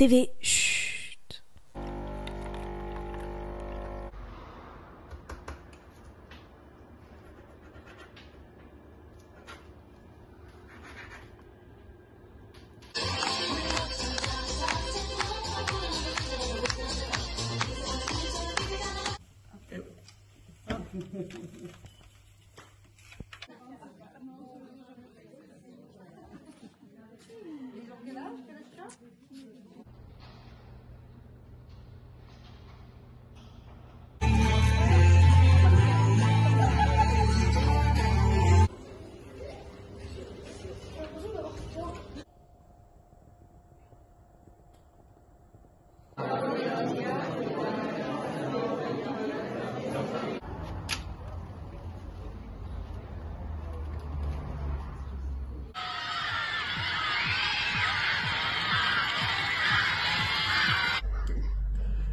TV. Chut.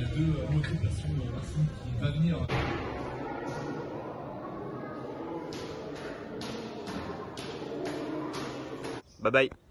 de Motivation Racing qui va venir. Bye bye.